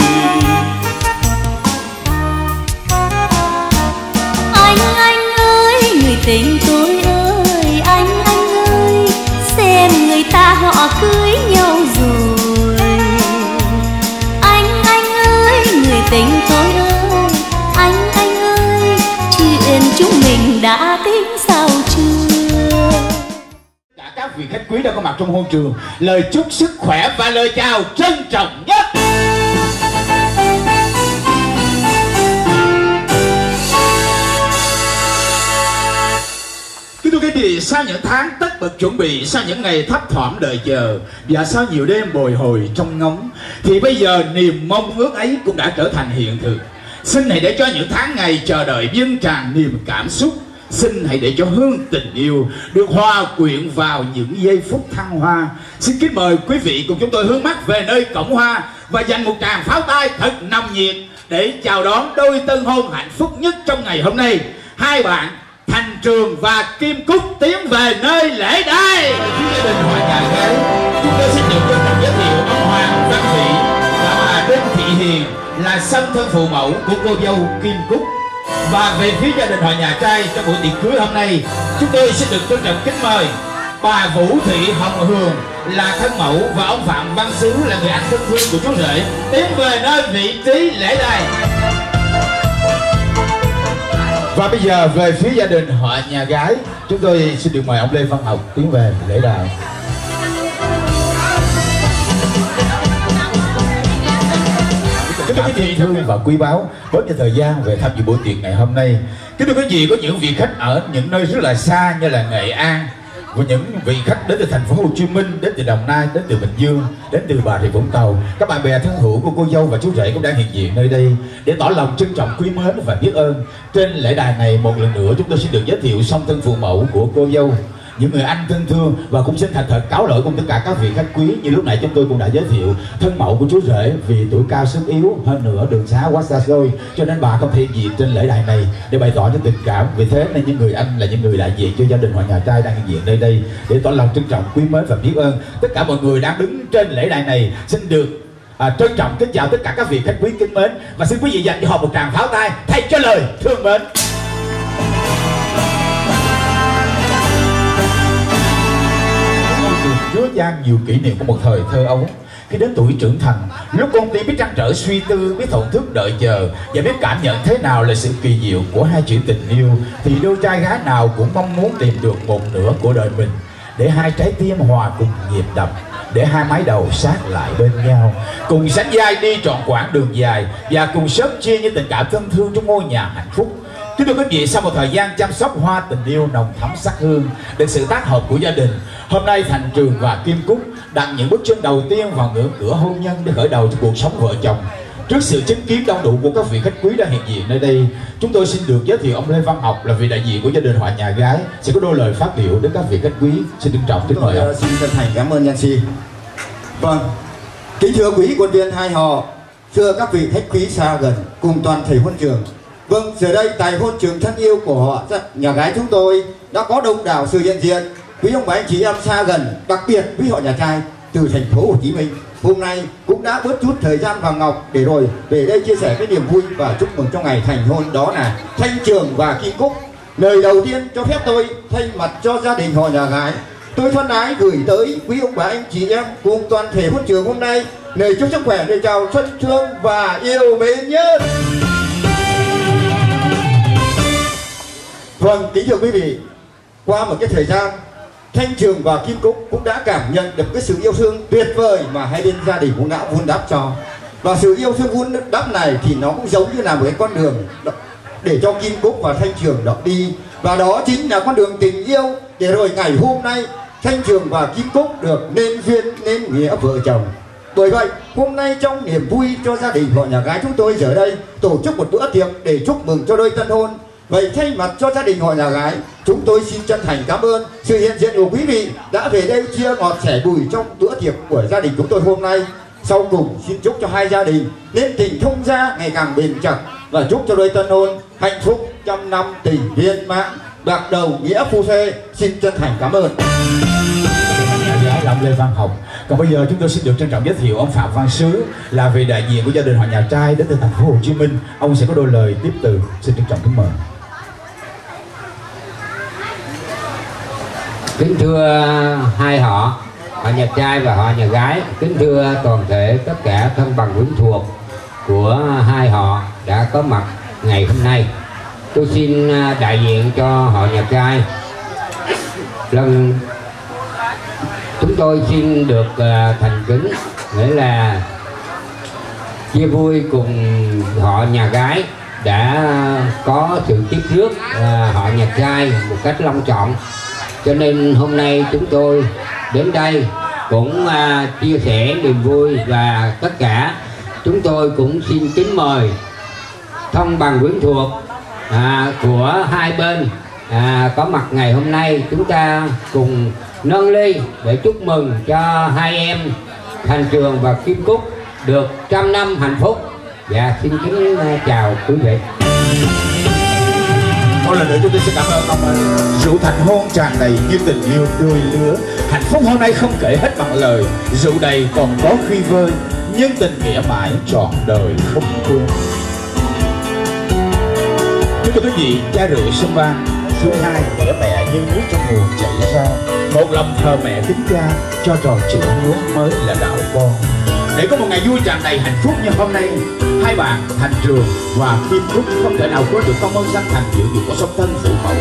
tình tôi ơi Anh anh ơi, xem người ta họ cưới nhau rồi. Anh anh ơi, người tình tôi ơi Anh anh ơi, chuyện chúng mình đã tính sao chưa? Cả các vị khách quý đã có mặt trong hôn trường. Lời chúc sức khỏe và lời chào trân trọng nhất. Kính thưa quý vị, sau những tháng tất bật chuẩn bị, sau những ngày thấp thỏm đợi chờ và sau nhiều đêm bồi hồi trong ngóng, thì bây giờ niềm mong ước ấy cũng đã trở thành hiện thực. Xin hãy để cho những tháng ngày chờ đợi dâng tràn niềm cảm xúc Xin hãy để cho hương tình yêu được hòa quyện vào những giây phút thăng hoa. Xin kính mời quý vị cùng chúng tôi hướng mắt về nơi cổng hoa và dành một tràng pháo tay thật nồng nhiệt để chào đón đôi tân hôn hạnh phúc nhất trong ngày hôm nay. Hai bạn Thành Trường và Kim Cúc tiến về nơi lễ đài. Gia đình Hoàng Nhà Gái, chúng tôi xin được trân trọng giới thiệu ông Hoàng Văn Thị và bà Đinh Thị Hiền là song thân phụ mẫu của cô dâu Kim Cúc. Và về phía gia đình họ nhà trai trong buổi tiệc cưới hôm nay, chúng tôi xin được trân trọng kính mời bà Vũ Thị Hồng Hường là thân mẫu và ông Phạm Văn Sứ là người anh thân thương của chú rể tiến về nơi vị trí lễ đài. Và bây giờ về phía gia đình họ nhà gái, chúng tôi xin được mời ông Lê Văn Học tiến về lễ đài. Kính thưa quý vị thương và quý báu, bớt cho thời gian về tham dự buổi tiệc ngày hôm nay. Kính thưa quý vị, có những vị khách ở những nơi rất là xa như là Nghệ An, và những vị khách đến từ thành phố Hồ Chí Minh, đến từ Đồng Nai, đến từ Bình Dương, đến từ Bà Rịa Vũng Tàu, các bạn bè thân hữu của cô dâu và chú rể cũng đang hiện diện nơi đây để tỏ lòng trân trọng quý mến và biết ơn. Trên lễ đài này một lần nữa chúng tôi xin được giới thiệu song thân phụ mẫu của cô dâu những người anh thân thương và cũng xin thành thật cáo lỗi cùng tất cả các vị khách quý. Như lúc nãy chúng tôi cũng đã giới thiệu thân mẫu của chú rể vì tuổi cao sức yếu hơn nữa đường xá quá xa xôi cho nên bà không thể diện trên lễ đài này để bày tỏ những tình cảm. Vì thế nên những người anh là những người đại diện cho gia đình họ nhà trai đang hiện diện nơi đây để tỏ lòng trân trọng quý mến và biết ơn. Tất cả mọi người đang đứng trên lễ đài này xin được à, trân trọng kính chào tất cả các vị khách quý kính mến. Và xin quý vị dành cho họ một tràng pháo tay thay cho lời thương mến. Chan nhiều kỷ niệm của một thời thơ ấu. Khi đến tuổi trưởng thành, lúc con tim biết trăn trở, suy tư, biết thổn thức, đợi chờ và biết cảm nhận thế nào là sự kỳ diệu của hai chữ tình yêu, thì đôi trai gái nào cũng mong muốn tìm được một nửa của đời mình. Để hai trái tim hòa cùng nhịp đập, để hai mái đầu sát lại bên nhau. Cùng sánh vai đi trọn quãng đường dài và cùng sớm chia những tình cảm thân thương trong ngôi nhà hạnh phúc. Kính thưa quý vị, sau một thời gian chăm sóc hoa tình yêu nồng thắm sắc hương, được sự tác hợp của gia đình, hôm nay Thành Trường và Kim Cúc đặt những bước chân đầu tiên vào ngưỡng cửa hôn nhân để khởi đầu cho cuộc sống vợ chồng. Trước sự chứng kiến đông đủ của các vị khách quý đang hiện diện nơi đây, chúng tôi xin được giới thiệu ông Lê Văn Học là vị đại diện của gia đình họ nhà gái sẽ có đôi lời phát biểu đến các vị khách quý. Xin trân trọng kính mời ông. Ờ, xin chân thành cảm ơn Nancy. Vâng, kính thưa quý quân viên hai họ, thưa các vị khách quý xa gần cùng toàn thể huân trường. Vâng, giờ đây tại hôn trường thân yêu của họ nhà gái chúng tôi đã có đông đảo sự hiện diện. Quý ông bà anh chị em xa gần, đặc biệt quý họ nhà trai từ thành phố Hồ Chí Minh hôm nay cũng đã bớt chút thời gian vào ngọc để rồi về đây chia sẻ cái niềm vui và chúc mừng trong ngày thành hôn đó là Thanh Trường và Kim Cúc. Lời đầu tiên cho phép tôi thay mặt cho gia đình họ nhà gái tôi thân ái gửi tới quý ông bà anh chị em cùng toàn thể hôn trường hôm nay lời chúc sức khỏe lời chào xuân thương và yêu mến nhất vâng kính thưa quý vị, qua một cái thời gian, thanh trường và kim cúc cũng đã cảm nhận được cái sự yêu thương tuyệt vời mà hai bên gia đình cũng đã vun đắp cho. Và sự yêu thương vun đắp này thì nó cũng giống như là một cái con đường để cho kim cúc và thanh trường đó đi. Và đó chính là con đường tình yêu để rồi ngày hôm nay, thanh trường và kim cúc được nên duyên, nên nghĩa vợ chồng. Bởi vậy, hôm nay trong niềm vui cho gia đình họ nhà gái chúng tôi giờ đây, tổ chức một bữa tiệc để chúc mừng cho đôi tân hôn vậy thay mặt cho gia đình họ nhà gái, chúng tôi xin chân thành cảm ơn sự hiện diện của quý vị đã về đây chia ngọt sẻ bùi trong bữa tiệc của gia đình chúng tôi hôm nay. Sau cùng, xin chúc cho hai gia đình nên tình thông gia ngày càng bền chặt và chúc cho đôi tân hôn hạnh phúc trăm năm tình viên mãn. Bạc đầu nghĩa phu thê, xin chân thành cảm ơn. Lê Văn Hồng. còn bây giờ chúng tôi xin được trân trọng giới thiệu ông Phạm Văn Sứ là vị đại diện của gia đình họ nhà trai đến từ thành phố Hồ Chí Minh. Ông sẽ có đôi lời tiếp từ. Xin trân trọng kính mời. Kính thưa hai họ họ nhà trai và họ nhà gái. Kính thưa toàn thể tất cả thân bằng quyến thuộc của hai họ đã có mặt ngày hôm nay. Tôi xin à, đại diện cho họ nhà trai. Lần, chúng tôi xin được à, thành kính, nghĩa là chia vui cùng họ nhà gái đã có sự tiếp rước à, họ nhà trai một cách long trọng cho nên hôm nay chúng tôi đến đây cũng à, chia sẻ niềm vui và tất cả. Chúng tôi cũng xin kính mời thông bằng quyến thuộc à, của hai bên à, có mặt ngày hôm nay chúng ta cùng nâng ly để chúc mừng cho hai em Thành Trường và Kim Cúc được trăm năm hạnh phúc. Và xin kính à, chào quý vị một lần nữa chúng tôi xin cảm ơn ông rượu thành hôn tràn đầy như tình yêu đôi lứa. Hạnh phúc hôm nay không kể hết bằng lời. Rượu đầy còn có khi vơi nhưng tình nghĩa mãi trọn đời không quên. Thưa quý vị, cha rượu sông vang số hai, nghĩa mẹ như nước trong nguồn chảy ra. Một lòng thờ mẹ kính cha Cho trò chuyện nước mới là đạo con. Để có một ngày vui tràn đầy hạnh phúc như hôm nay, Hai bạn Thành Trường và Kim Cúc Không thể nào quên được công ơn sang thành diệu dục của song thân phụ mẫu.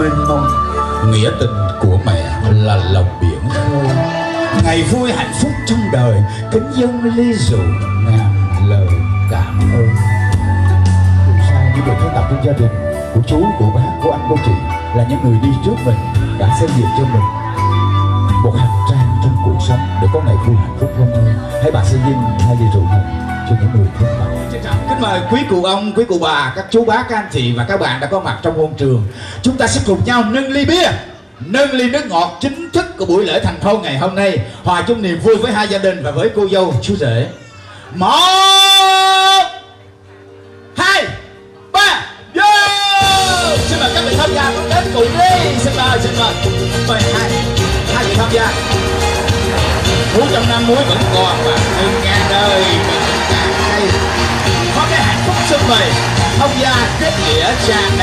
Mênh mông. Nghĩa tình của mẹ là lòng biển khơi. Ngày vui hạnh phúc trong đời, kính dâng ly rượu ngàn lời cảm ơn. Dù sao những người thấy tập trong gia đình chú của bác, của anh của chị là những người đi trước mình, đã xây dựng cho mình. Một hành trang trong cuộc sống để có ngày vui hạnh phúc hôm nay hãy bà sẽ dinh hai ly rượu này cho những người thương bạn dạ, dạ. kính mời quý cụ ông, quý cụ bà, các chú, bác, các anh chị và các bạn đã có mặt trong hôn trường. Chúng ta sẽ cùng nhau nâng ly bia, nâng ly nước ngọt chính thức của buổi lễ thành hôn ngày hôm nay, hòa chung niềm vui với hai gia đình và với cô dâu, chú rể. Một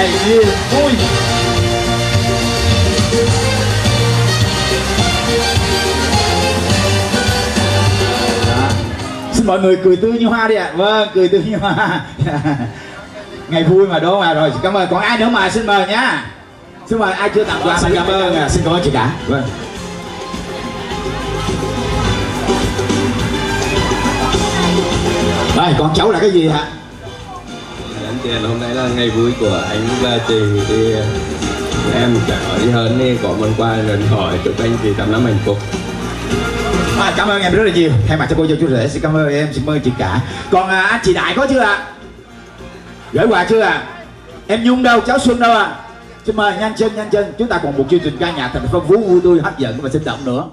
đầy niềm vui. Đó. xin mọi người cười tươi như hoa đi ạ. Vâng cười tươi như hoa. Ngày vui mà không ạ rồi cảm ơn. Còn ai nữa mà xin mời nhá. Xin mời ai chưa tặng quà xin cảm ơn à. xin cảm ơn chị cả. Vâng. Rồi còn cháu là cái gì hả tiền hôm nay là ngày vui của anh và chị thì ờ, em chẳng hỏi gì hơn. Đi. có món quà lần hỏi chúc anh chị tám năm hạnh phúc. À, cảm ơn em rất là nhiều. Thay mặt cho cô dâu chú rể xin cảm ơn em xin mời chị cả. Còn à, anh chị đại có chưa ạ? Gửi quà chưa ạ? Em nhung đâu? Cháu xuân đâu ạ? Xin mời nhanh chân nhanh chân. Chúng ta còn một chương trình ca nhạc thành phong phú vui tươi hấp dẫn và sinh động nữa.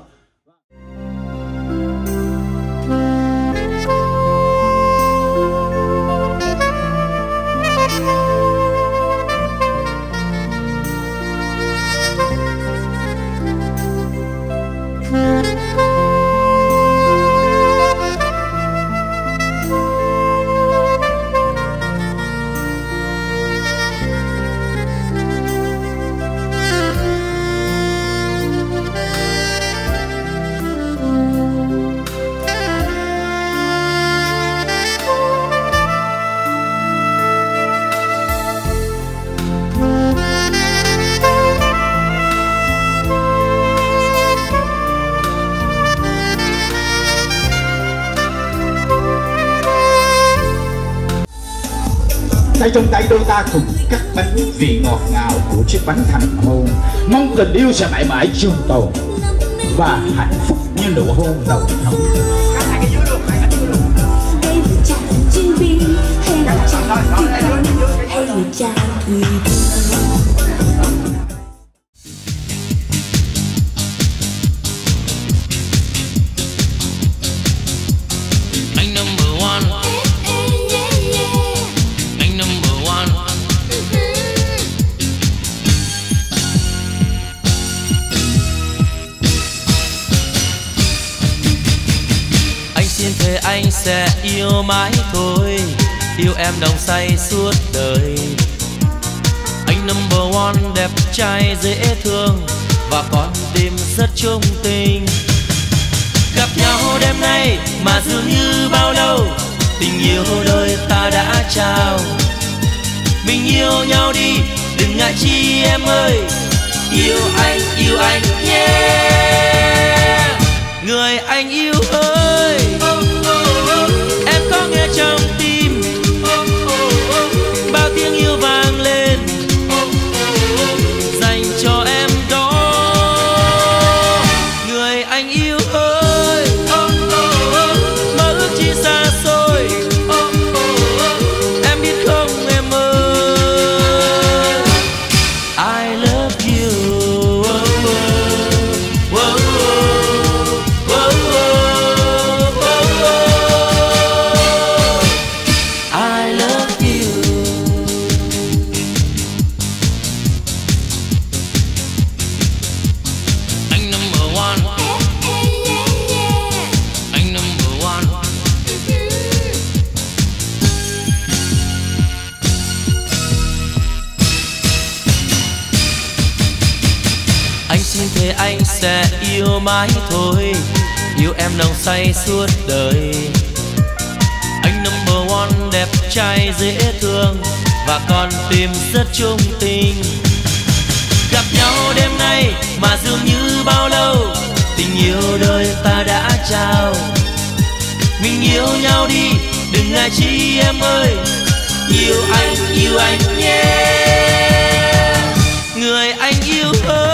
Ta cùng cắt bánh vì ngọt ngào của chiếc bánh thành hôn mong tình yêu sẽ mãi mãi trường tồn và hạnh phúc như nụ hôn đầu thắm Hãy subscribe cho kênh Ghiền Mì Gõ Để không bỏ lỡ những video hấp dẫn yêu mãi thôi, Yêu em đồng say suốt đời. Anh number one đẹp trai dễ thương Và con tim rất trung tình. Gặp nhau đêm nay mà dường như bao lâu, tình yêu đời ta đã trao. Mình yêu nhau đi, đừng ngại chi em ơi. Yêu anh yêu anh nhé người anh yêu ơi. Mãi thôi. Yêu em nồng say suốt đời. Anh number one đẹp trai dễ thương và con tim rất trung tình. Gặp nhau đêm nay mà dường như bao lâu, tình yêu đời ta đã trao. Mình yêu nhau đi, đừng ngại chi em ơi. Yêu anh yêu anh nhé. Người anh yêu ơi.